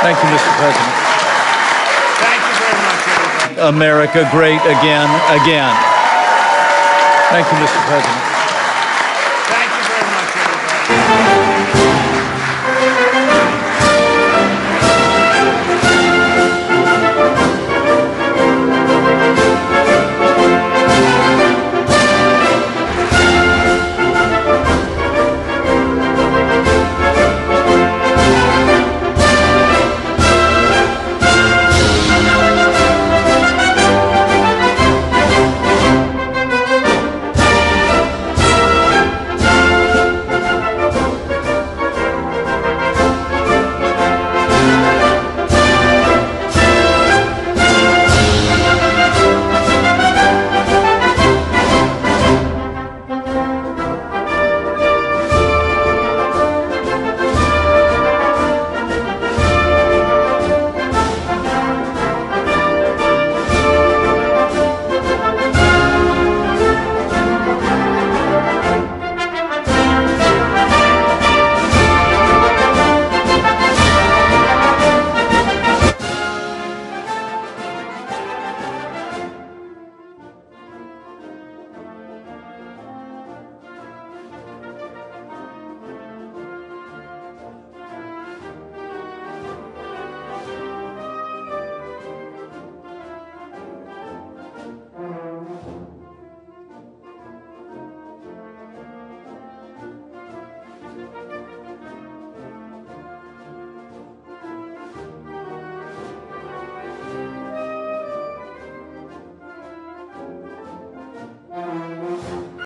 Thank you, Mr. President. Thank you very much, everybody. America great again, again. Thank you, Mr. President.